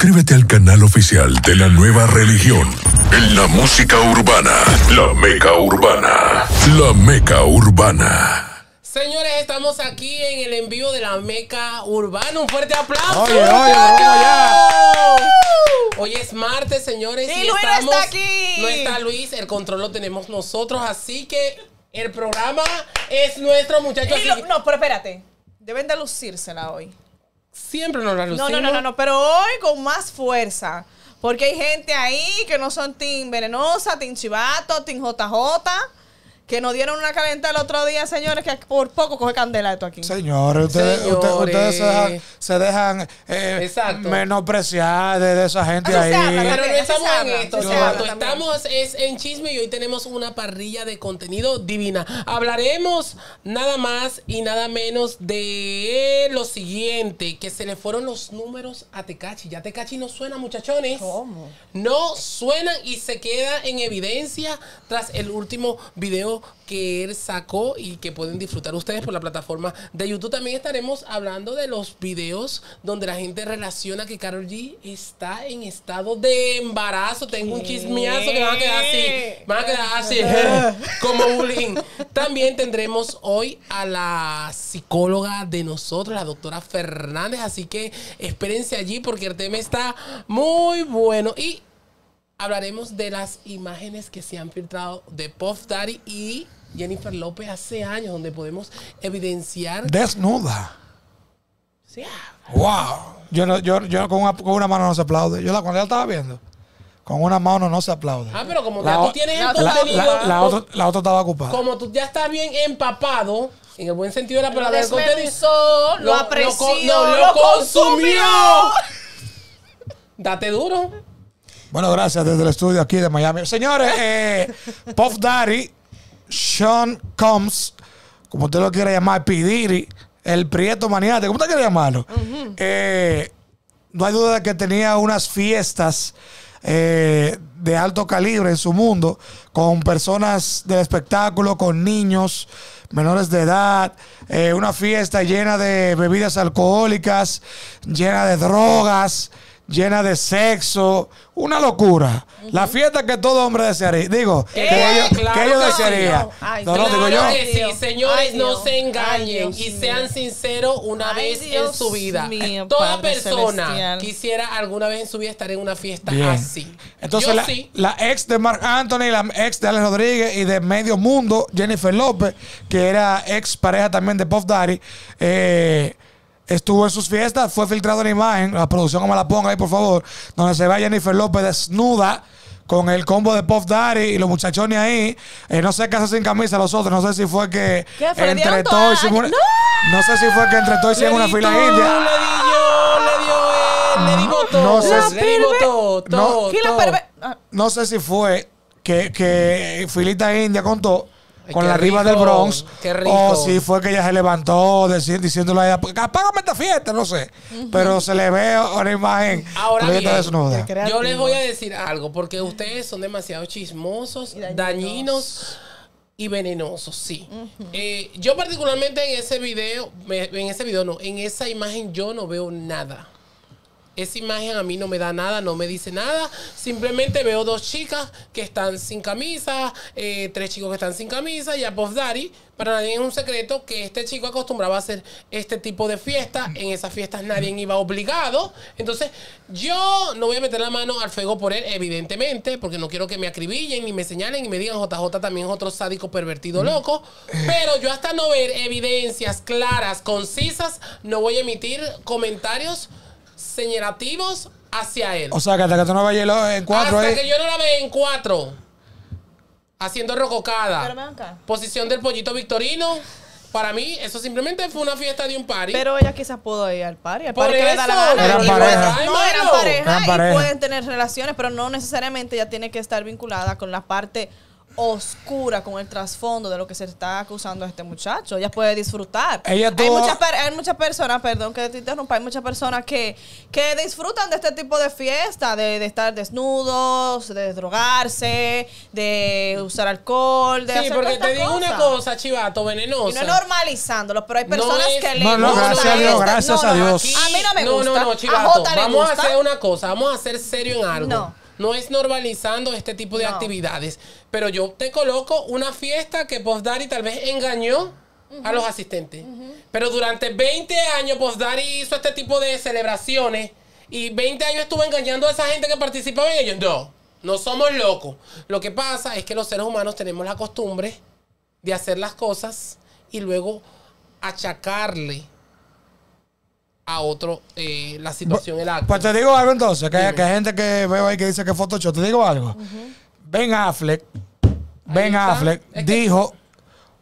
Suscríbete al canal oficial de la nueva religión. En la música urbana, la meca urbana, la meca urbana. Señores, estamos aquí en el envío de la Meca Urbana. Un fuerte aplauso. Oye, oye. Hoy es martes, señores. Y Luis no está aquí. No está Luis, el control lo tenemos nosotros. Así que el programa es nuestro, muchachos. Y lo- no, pero espérate. Deben de lucírsela hoy. Siempre nos la No, lucimos. no, no, no, no, pero hoy con más fuerza. Porque hay gente ahí que no son Team Venenosa, Team Chivato, Team JJ, que nos dieron una calentada el otro día, señores, que por poco coge candela esto aquí. Señores, ustedes, Señores. ustedes- ustedes se dejan, se dejan eh, menospreciar de, de esa gente ahí. habla, Pero no estamos en esto, se habla. Estamos es en chisme y hoy tenemos una parrilla de contenido divina. Hablaremos nada más y nada menos de lo siguiente, que se le fueron los números a Tecachi. Ya Tecachi no suena, muchachones. ¿Cómo? No suena y se queda en evidencia tras el último video que él sacó y que pueden disfrutar ustedes por la plataforma de YouTube. También estaremos hablando de los videos donde la gente relaciona que Karol G está en estado de embarazo. Tengo un chismeazo que van a quedar así. Van a quedar así, como bullying. También tendremos hoy a la psicóloga de nosotros, la doctora Fernández. Así que espérense allí porque el tema está muy bueno. Y hablaremos de las imágenes que se han filtrado de Puff Daddy y Jennifer López hace años, donde podemos evidenciar. Desnuda. Sí, Wow. Yo, no, yo, yo con, una, con una mano no se aplaude. Yo la, cuando ella estaba viendo, con una mano no se aplaude. Ah, pero como La ya tú tienes el la- la, contenido, la- la otra, la otra estaba ocupada. como tú ya estás bien empapado, en el buen sentido de la Lo palabra, del contenido, desmenuzó, lo, lo- apreció, lo lo, lo consumió. date duro. Bueno, gracias desde el estudio aquí de Miami. Señores, eh, Puff Daddy, Sean Combs, como usted lo quiere llamar, P. Diddy, el Prieto Maniate, ¿cómo usted quiere llamarlo? Eh, no hay duda de que tenía unas fiestas eh, de alto calibre en su mundo, con personas del espectáculo, con niños menores de edad, eh, una fiesta llena de bebidas alcohólicas, llena de drogas, llena de sexo, una locura. La fiesta que todo hombre desearía, digo, que Eh, ellos, claro que que desearían. sí. Ay, no, no, Claro digo yo. que sí, señores, Ay, no se engañen Ay, y sean sinceros una Ay, vez Dios en su vida. mío, Toda Padre persona celestial. quisiera alguna vez en su vida estar en una fiesta Bien. así. Entonces, Yo la, sí. la ex de Mark Anthony, la ex de Alex Rodríguez y de Medio Mundo, Jennifer López, que era ex pareja también de Puff Daddy, eh, estuvo en sus fiestas. Fue filtrada una imagen, la producción, como la ponga ahí, por favor, donde se ve a Jennifer López desnuda con el combo de Puff Daddy y los muchachones ahí. Eh, no sé qué hace sin camisa los otros. No sé si fue que ¿Qué entre todos hicimos no sé si fue que entre todos hicieron una fila tú, india. Le di yo, le dio él, le dimos todo. no sé si- le dimos todo, No. todo, ¿Quién la todo. perve- ah, no sé si fue que, que Filita India contó con la riva del Bronx. qué rico. O si fue que ella se levantó deci- diciéndole a ella, "Pues, apágame esta fiesta, no sé. Pero se le ve una imagen Ahora bien, desnuda. Yo les voy a decir algo, porque ustedes son demasiado chismosos, Y dañinos. dañinos y venenosos, sí. Eh, yo particularmente en ese video, me- en ese video no, en esa imagen yo no veo nada. Esa imagen a mí no me da nada, no me dice nada. Simplemente veo dos chicas que están sin camisa, eh, tres chicos que están sin camisa y a Puff Daddy. Para nadie es un secreto que este chico acostumbraba a hacer este tipo de fiestas. En esas fiestas nadie iba obligado. Entonces, yo no voy a meter la mano al fuego por él, evidentemente, porque no quiero que me acribillen ni me señalen y me digan JJ también es otro sádico pervertido loco. Pero yo hasta no ver evidencias claras, concisas, no voy a emitir comentarios señalativos hacia él. O sea, que hasta que tú no vayas en cuatro Hasta ahí. que yo no la vea en cuatro. Haciendo rococada. Pero ven acá. Posición del pollito victorino. Para mí, eso simplemente fue una fiesta de un party. Pero ella quizás pudo ir al party. Al Por party que le da la gana. Eran Y pareja. pueden- No, eran pareja Eran y pareja. pueden tener relaciones, pero no necesariamente ella tiene que estar vinculada con la parte oscura con el trasfondo de lo que se está acusando a este muchacho. Ella puede disfrutar. Ella hay, muchas, per- hay muchas personas, perdón que te interrumpa, hay muchas personas que, que disfrutan de este tipo de fiesta, de, de estar desnudos, de drogarse, de usar alcohol, de Sí, hacer porque te digo una cosa, chivato, Y no venenosa. es normalizándolo, pero hay personas es- que le No, no, gracias a. Dios, gracias a Dios. aquí- A mí no me No, gusta. no, no, chivato. Vamos a hacer una cosa, vamos a ser serio en algo. No. No es normalizando este tipo de No. actividades. Pero yo te coloco una fiesta que Daddy tal vez engañó a los asistentes. Pero durante 20 años Daddy hizo este tipo de celebraciones y 20 años estuvo engañando a esa gente que participaba en ellos. No, no somos locos. Lo que pasa es que los seres humanos tenemos la costumbre de hacer las cosas y luego achacarle a otro eh, la situación, el acto. Pues te digo algo entonces, que, hay- que hay gente que veo ahí que dice que es Photoshop. Te digo algo. Ben Affleck, Ben está. Affleck Es que- dijo,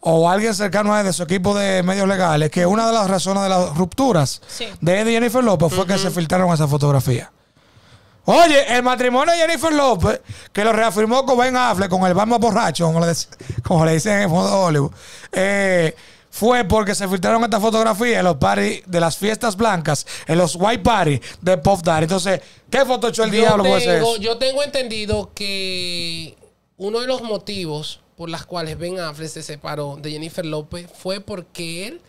o alguien cercano a él de su equipo de medios legales, que una de las razones de las rupturas Sí. de Eddie y Jennifer López fue que se filtraron esa fotografía. Oye, el matrimonio de Jennifer López, que lo reafirmó con Ben Affleck, con el Bamba borracho, como le, como le dicen en el fondo de Hollywood, eh, fue porque se filtraron esta fotografía en los parties de las fiestas blancas, en los white parties de Puff Daddy. Entonces, ¿qué Photoshop el yo, diablo tengo, eso? yo tengo entendido que uno de los motivos por las cuales Ben Affleck se separó de Jennifer López fue porque él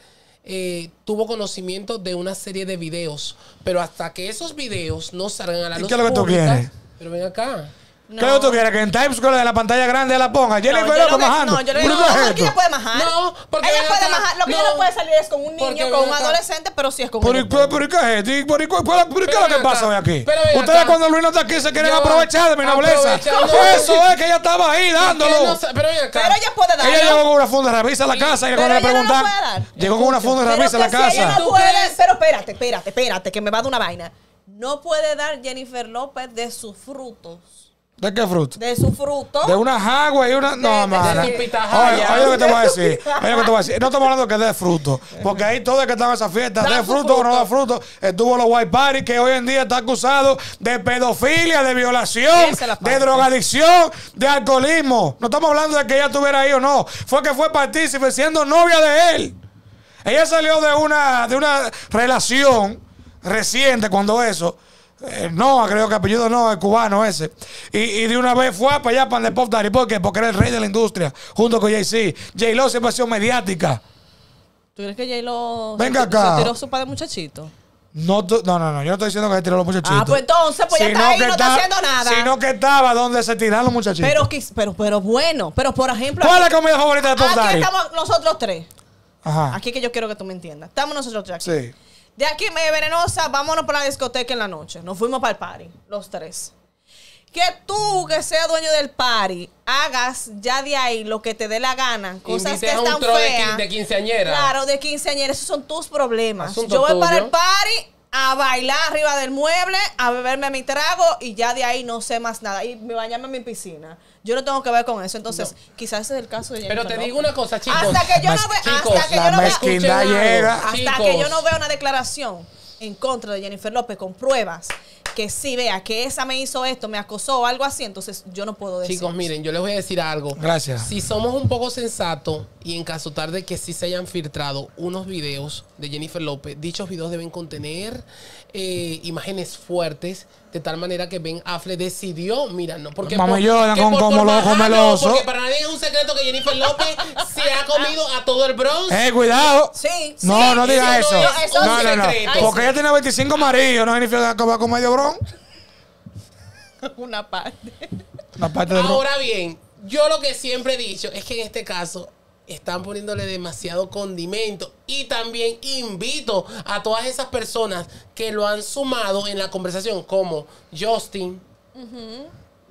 eh, tuvo conocimiento de una serie de videos. Pero hasta que esos videos no salgan a la ¿Y luz qué es lo que tú pública- quieres? Pero ven acá. ¿Qué es lo que tú quieres? Que en Times Square de la pantalla grande la ponga. Jennifer López majando. No, yo le ¿Pero digo, qué no, porque ella puede majar. No, porque ella puede majar. Lo que ella No. no puede salir es con un niño, con un acá. adolescente, pero sí es con ¿Pero, un pero, ¿y qué es esto? ¿Y por, por- por- qué es lo que pasa hoy aquí? Ustedes acá. cuando Luis no está aquí se quieren Yo- aprovechar de mi nobleza. Eso es que ella estaba ahí dándolo. ¿Qué no pero ven acá. Pero ella puede dar. Ella llegó con una funda de revisa a la casa y Pero cuando le no preguntan, puede dar. llegó con una funda de revisa a la casa. no pero espérate, espérate, espérate, que me va a dar una vaina. No puede dar Jennifer López de sus frutos. ¿De qué fruto? De sus frutos. De una jagua y una. No, de su Oye, oye lo que te voy a decir. Oye lo que te voy a decir. No estamos hablando que dé fruto. Porque ahí todo el que estaba en esa fiesta, de su fruto o no fruto. da fruto, estuvo los white party que hoy en día está acusado de pedofilia, de violación, de drogadicción, de alcoholismo. No estamos hablando de que ella estuviera ahí o no. Fue que fue partícipe siendo novia de él. Ella salió de una, de una relación reciente cuando eso. Eh, no, creo que apellido no, es cubano ese. Y, y de una vez fue para allá, para el Pop Daddy. ¿Por qué? Porque era el rey de la industria, junto con Jay-Z. J-Lo siempre ha sido mediática. ¿Tú crees que J-Lo Venga se, acá. se tiró su par de muchachito? No, no, no, no, yo no estoy diciendo que se tiró los muchachitos. Ah, pues entonces, pues ya está ahí, no está haciendo nada. Sino que estaba donde se tiraron los muchachitos. Pero, pero, pero bueno, pero por ejemplo. ¿Cuál es aquí- la comida favorita de Pop Aquí Daddy? estamos nosotros tres. Ajá. Aquí que yo quiero que tú me entiendas. Estamos nosotros tres aquí. Sí. De aquí, me venenosa, vámonos para la discoteca en la noche. Nos fuimos para el party, los tres. Que tú, que seas dueño del party, hagas ya de ahí lo que te dé la gana. Cosas que están de feas. de quinceañera. Claro, de quinceañera. Esos son tus problemas. Asunto Yo voy para el party a bailar arriba del mueble, a beberme mi trago y ya de ahí no sé más nada. Y me bañarme en mi piscina. Yo no tengo que ver con eso. Entonces, quizás ese es el caso de Pero Jennifer te López. diga una cosa, chicos. Hasta que yo no vea, chicos, hasta que la yo no vea, mezquindad Escuchen algo, llega. hasta chicos. que yo no vea una declaración en contra de Jennifer López con pruebas que sí vea que esa me hizo esto, me acosó o algo así, entonces yo no puedo decir. Chicos, miren, yo les voy a decir algo. Gracias. Si somos un poco sensatos y en caso tal de que sí se hayan filtrado unos videos de Jennifer López, dichos videos deben contener eh, imágenes fuertes de tal manera que Ben Affle decidió, mira, no, porque Mami por- con- como por lo bajarlo, meloso. Porque para nadie es un secreto que Jennifer López se ha comido a todo el Bronx. ¡Eh, cuidado! Sí, sí. No, no digas eso eso. no es un No, no, no. secreto. Porque ella tiene 25 maridos, no significa que va con medio bron. una parte. La parte del bron. Ahora bien, yo lo que siempre he dicho es que en este caso están poniéndole demasiado condimento y también invito a todas esas personas que lo han sumado en la conversación como Justin,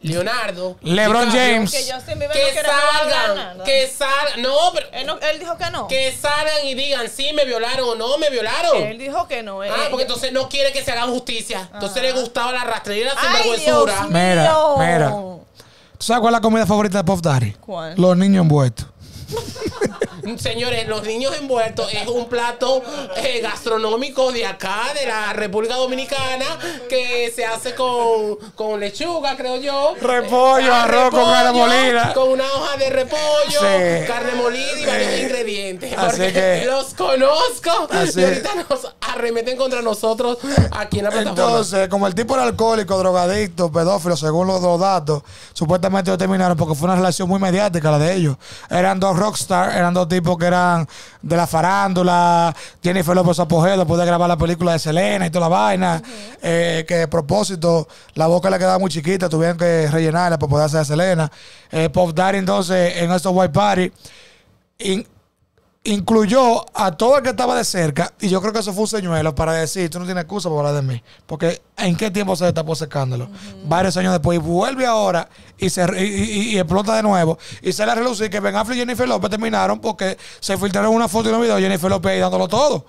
Leonardo, LeBron DiCaprio, James. Que Justin Bieber no que probar salgan, que salgan, no, pero Él, no- él dijo que no. que salgan y digan si me violaron o no me violaron. Él dijo que no. Ah, eh, porque entonces no quiere que se hagan justicia. Entonces le gustaba la rastrería y la sinvergüenzura. Mira, mira. ¿Tú sabes cuál es la comida favorita de Pop Daddy? ¿Cuál? Los niños envueltos. Señores, los niños envueltos es un plato eh, gastronómico de acá, de la República Dominicana, que se hace con, con lechuga, creo yo. Repollo, Ah, arroz con carne molida. Con una hoja de repollo, Sí. carne molida y varios ingredientes. así Porque que- los conozco Así- y ahorita nos arremeten contra nosotros aquí en la plataforma. Entonces, como el tipo era alcohólico, drogadicto, pedófilo, según los dos datos, supuestamente ellos terminaron porque fue una relación muy mediática la de ellos. Eran dos rockstars, eran dos tipos que eran de la farándula. Jennifer López apogeo después de grabar la película de Selena y toda la vaina. eh, que a propósito, la boca le quedaba muy chiquita, tuvieron que rellenarla para poder hacer Selena. Eh, Pop Daddy, entonces, en estos White Party, in- incluyó a todo el que estaba de cerca y yo creo que eso fue un señuelo para decir, tú no tienes excusa para hablar de mí. Porque ¿en qué tiempo se destapó ese escándalo? Varios años después y vuelve ahora y, se, y, y- y explota de nuevo y se le reluce que Ben Affleck y Jennifer López terminaron porque se filtraron una foto y un video de Jennifer López ahí dándolo todo.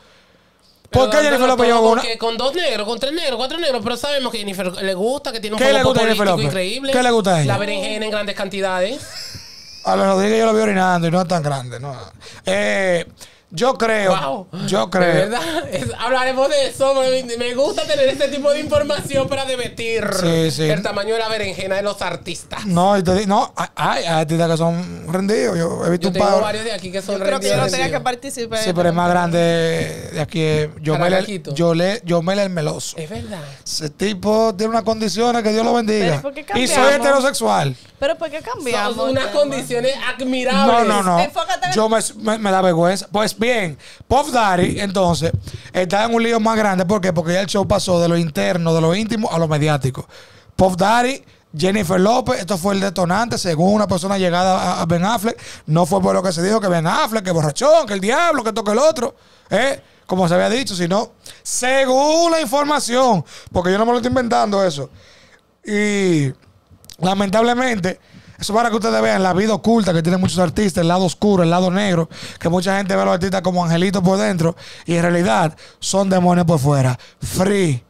¿Por qué Jennifer López con, una... con dos negros, con tres negros, cuatro negros, pero sabemos que Jennifer le gusta, que tiene un ¿Qué poco le gusta a Jennifer político López? increíble. ¿Qué le gusta a ella? La berenjena en grandes cantidades. A los Rodríguez yo lo vi orinando y no es tan grande. No. Eh, yo creo, Wow. yo De creo... verdad, es- hablaremos de eso. Me, me gusta tener este tipo de información para debatir Sí, sí. el tamaño de la berenjena de los artistas. No, y te di- no, hay, hay artistas que son rendidos. Yo he visto Yo un tengo par. varios de aquí que son Yo creo que yo no tenía que rendidos. participar. Sí, pero es más grande de aquí. es Yomel el, Caracaquito. Yole- Yomel el Meloso. Es verdad. Ese tipo tiene unas condiciones que Dios lo bendiga. Pero, ¿por qué y soy heterosexual. Pero ¿por qué cambiamos? Son unas condiciones admirables. No, no, no. Enfócate en- Yo me, me- me da vergüenza. Pues bien, Puff Daddy, entonces, está en un lío más grande. ¿Por qué? Porque ya el show pasó de lo interno, de lo íntimo, a lo mediático. Puff Daddy, Jennifer López, esto fue el detonante, según una persona llegada a, Ben Affleck. No fue por lo que se dijo que Ben Affleck, que borrachón, que el diablo, que toque el otro. ¿eh? Como se había dicho, sino según la información. Porque yo no me lo estoy inventando eso. Y lamentablemente, eso para que ustedes vean la vida oculta que tienen muchos artistas, el lado oscuro, el lado negro, que mucha gente ve a los artistas como angelitos por dentro y en realidad son demonios por fuera. Free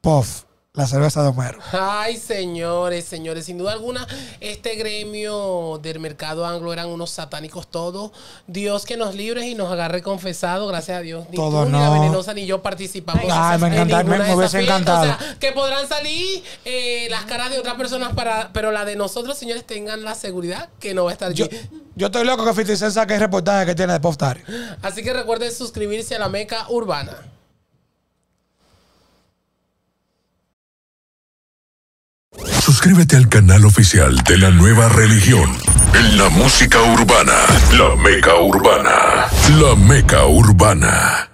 Puff, la cerveza de Homero. Ay, señores, señores, sin duda alguna, este gremio del mercado anglo eran unos satánicos todos. Dios que nos libre y nos agarre confesado, gracias a Dios. Ni Todo tú, ni la no. venenosa, ni yo participamos. Ay, me en encanta- me- me hubiese encantado. O sea, que podrán salir eh, las caras de otras personas, para, pero la de nosotros, señores, tengan la seguridad que no va a estar Yo, allí. yo estoy loco que 50 Cent saque el reportaje que tiene de Daddy. Así que recuerden suscribirse a la Meca Urbana. Suscríbete al canal oficial de la nueva religión. En la música urbana. La Meca Urbana. La Meca Urbana.